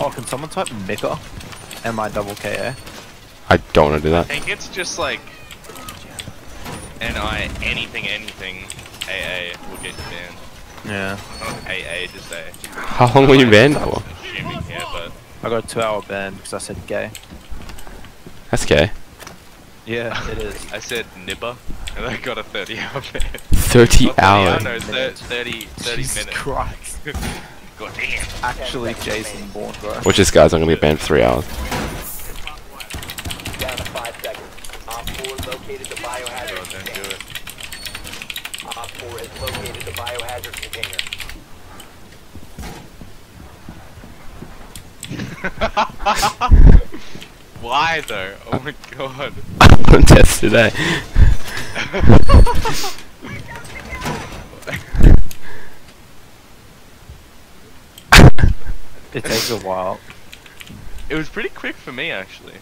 Oh, can someone type Mika? M I double K A. I don't want to do I that. think it's just like NI anything anything AA will get you banned. Yeah. Not AA, just A. How long were you banned for? Assuming here, but I got a two hour ban because I said gay. That's gay. Yeah, it is. I said nibba, and I got a 30 hour ban. 30 Not 30 hours. No, thir- 30, 30 Jesus minutes. Christ. God damn. Actually, Jason Bourne, bro. Which this guy's I'm gonna get banned for three hours. Down to five seconds. Op 4 located the God, biohazard don't do container. it. Op 4 has located the biohazard container. Why though? Oh my god. I'm gonna test today. It takes a while. It was pretty quick for me actually.